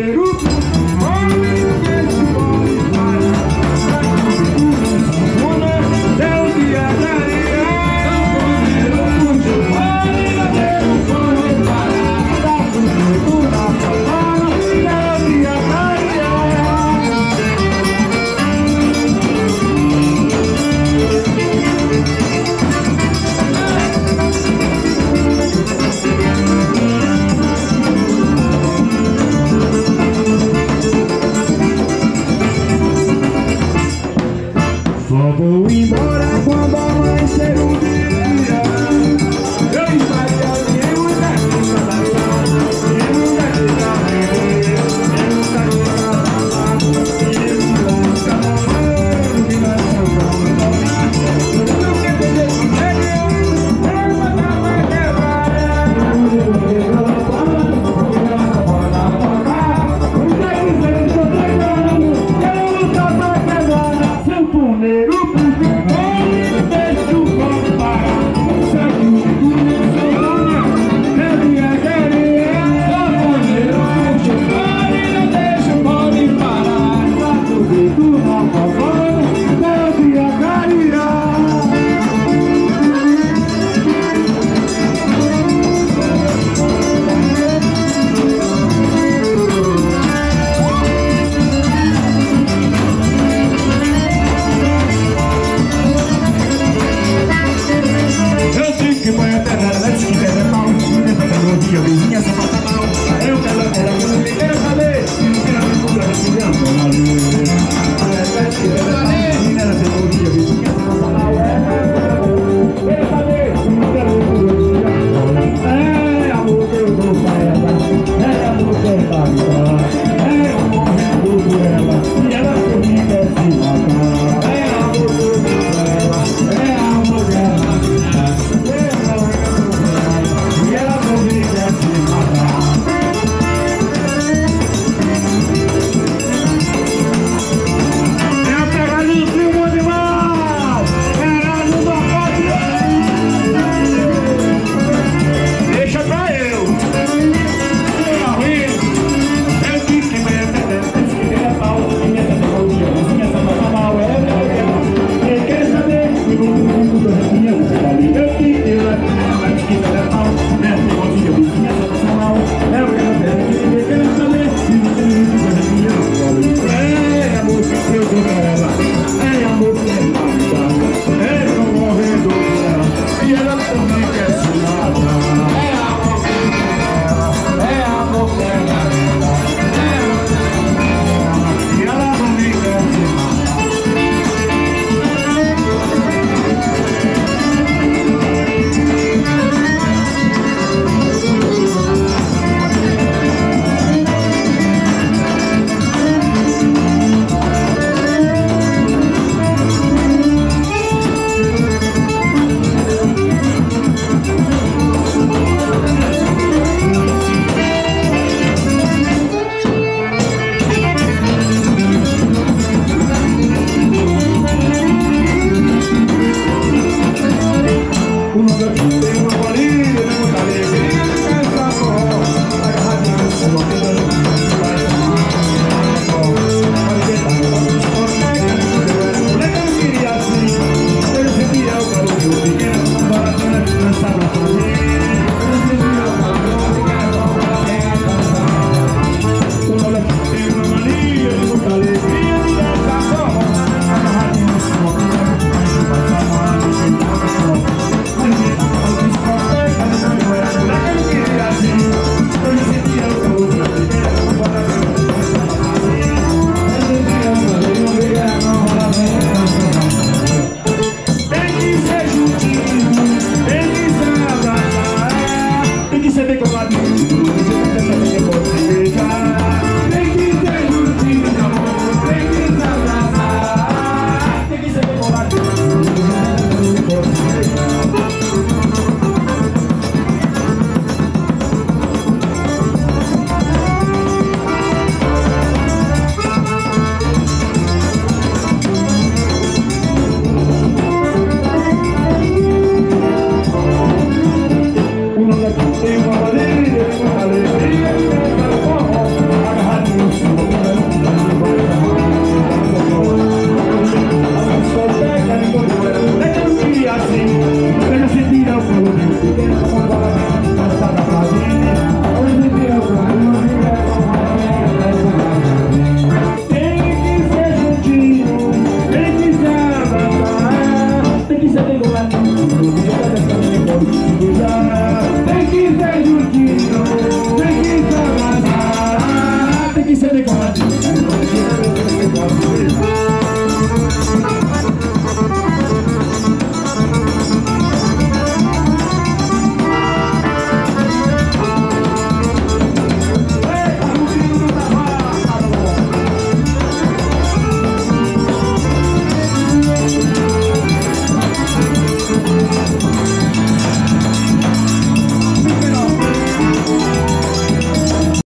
Seu